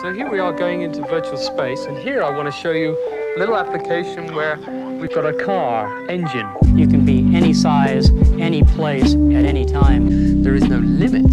So here we are going into virtual space, and here I want to show you a little application where we've got a car engine. You can be any size, any place, at any time. There is no limit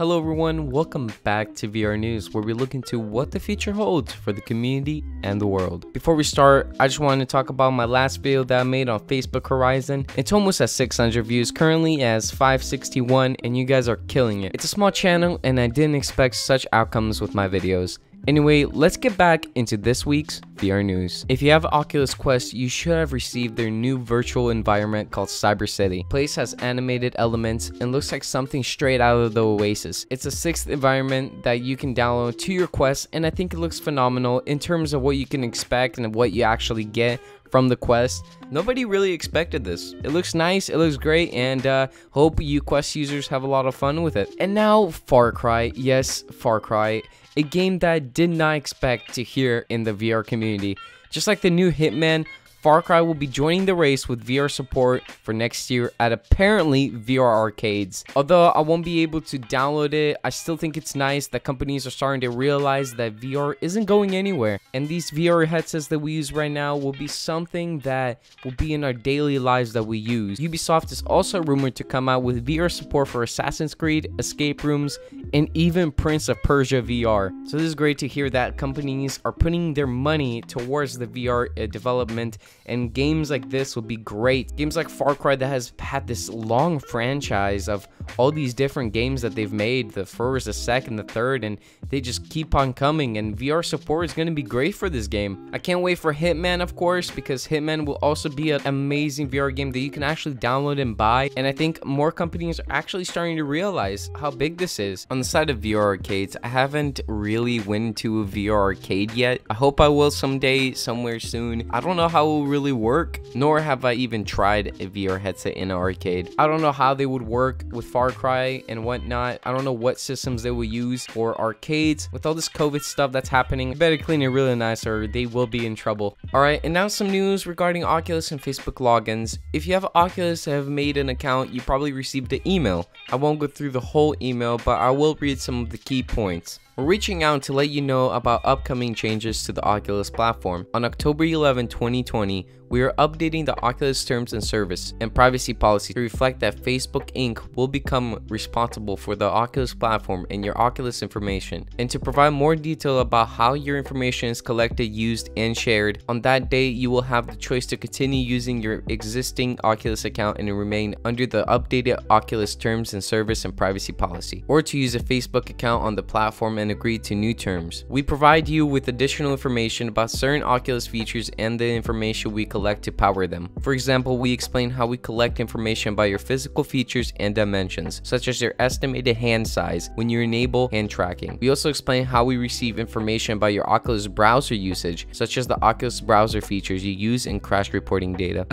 Hello everyone, welcome back to VR News where we look into what the future holds for the community and the world. Before we start, I just wanted to talk about my last video that I made on Facebook Horizon. It's almost at 600 views, currently as 561 and you guys are killing it. It's a small channel and I didn't expect such outcomes with my videos. Anyway, let's get back into this week's VR news. If you have Oculus Quest, you should have received their new virtual environment called Cyber City. Place has animated elements and looks like something straight out of the Oasis. It's a sixth environment that you can download to your Quest and I think it looks phenomenal in terms of what you can expect and what you actually get from the quest. Nobody really expected this. It looks nice, it looks great, and uh, hope you quest users have a lot of fun with it. And now Far Cry, yes, Far Cry, a game that I did not expect to hear in the VR community. Just like the new Hitman, Far Cry will be joining the race with VR support for next year at apparently VR arcades. Although I won't be able to download it, I still think it's nice that companies are starting to realize that VR isn't going anywhere. And these VR headsets that we use right now will be something that will be in our daily lives that we use. Ubisoft is also rumored to come out with VR support for Assassin's Creed, Escape Rooms, and even Prince of Persia VR. So this is great to hear that companies are putting their money towards the VR uh, development and games like this will be great. Games like Far Cry that has had this long franchise of all these different games that they've made, the first, the second, the third, and they just keep on coming and VR support is going to be great for this game. I can't wait for Hitman, of course, because Hitman will also be an amazing VR game that you can actually download and buy, and I think more companies are actually starting to realize how big this is. On the side of VR arcades, I haven't really went to a VR arcade yet. I hope I will someday, somewhere soon. I don't know how will really work, nor have I even tried a VR headset in an arcade. I don't know how they would work with Far Cry and whatnot. I don't know what systems they will use for arcades. With all this COVID stuff that's happening, better clean it really nice or they will be in trouble. Alright, and now some news regarding Oculus and Facebook logins. If you have Oculus and have made an account, you probably received an email. I won't go through the whole email, but I will read some of the key points. We're reaching out to let you know about upcoming changes to the Oculus platform. On October 11, 2020, 20 we are updating the Oculus terms and service and privacy policy to reflect that Facebook Inc. will become responsible for the Oculus platform and your Oculus information, and to provide more detail about how your information is collected, used, and shared. On that day, you will have the choice to continue using your existing Oculus account and remain under the updated Oculus terms and service and privacy policy, or to use a Facebook account on the platform and agree to new terms. We provide you with additional information about certain Oculus features and the information we collect to power them. For example, we explain how we collect information about your physical features and dimensions, such as your estimated hand size when you enable hand tracking. We also explain how we receive information about your Oculus browser usage, such as the Oculus browser features you use in crash reporting data.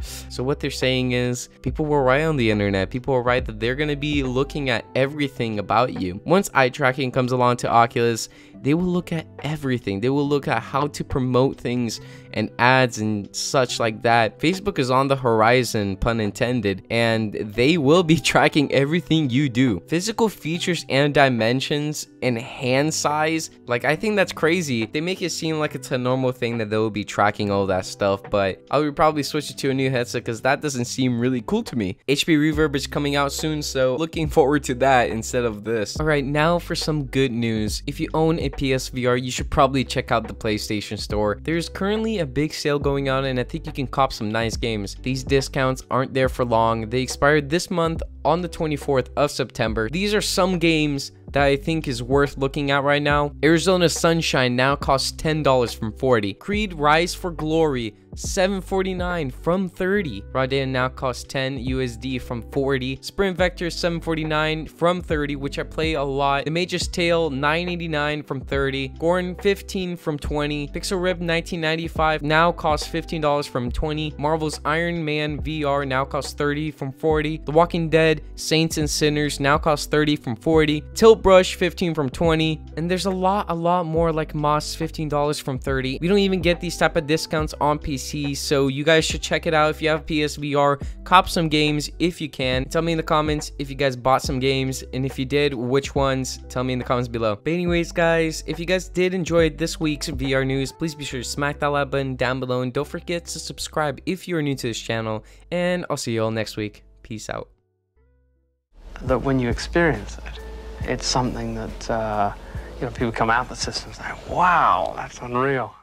so what they're saying is, people will write on the internet, people will write that they're going to be looking at everything about you. Once eye tracking comes along to Oculus, they will look at everything. They will look at how to promote things and ads and such like that. Facebook is on the horizon, pun intended, and they will be tracking everything you do. Physical features and dimensions and hand size, like I think that's crazy. They make it seem like it's a normal thing that they will be tracking all that stuff, but I would probably switch it to a new headset because that doesn't seem really cool to me. HP Reverb is coming out soon, so looking forward to that instead of this. All right, now for some good news. If you own a PSVR, you should probably check out the PlayStation Store. There's currently a big sale going on and I think you can cop some nice games. These discounts aren't there for long. They expired this month on the 24th of September. These are some games that I think is worth looking at right now. Arizona Sunshine now costs $10 from 40. Creed Rise for Glory 749 from 30. Raiden now costs 10 USD from 40. Sprint Vector 749 from 30, which I play a lot. The Mage's Tale 989 from 30. Gorn 15 from 20. Pixel Ripped 1995 now costs $15 from 20. Marvel's Iron Man VR now costs 30 from 40. The Walking Dead Saints and Sinners now costs 30 from 40. Tilt Brush 15 from 20. And there's a lot, a lot more like Moss $15 from 30. We don't even get these type of discounts on PC PC. So you guys should check it out if you have PSVR. Cop some games if you can. Tell me in the comments if you guys bought some games and if you did, which ones. Tell me in the comments below. But anyways, guys, if you guys did enjoy this week's VR news, please be sure to smack that like button down below and don't forget to subscribe if you're new to this channel. And I'll see you all next week. Peace out. That when you experience it, it's something that, uh, you know, people come out the system and say, wow, that's unreal.